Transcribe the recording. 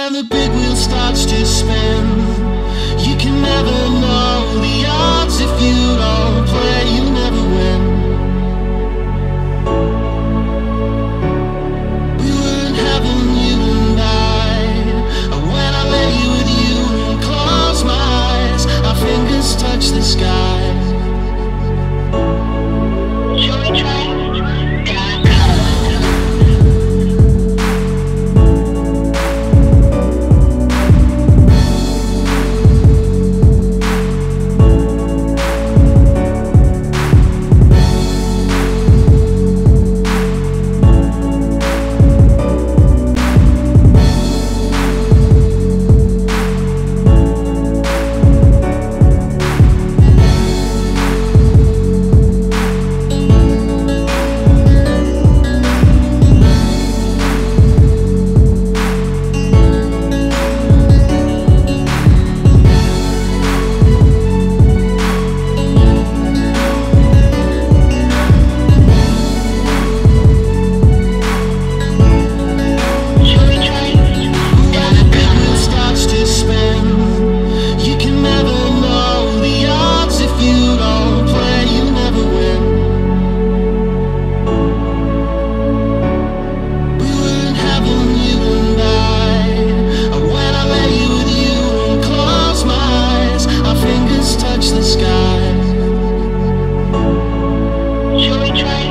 when the big wheel starts to spin. You can never know the odds if you don't play, you never win. We were in heaven, you and I. And when I lay with you and close my eyes, our fingers touch the sky. Should we try?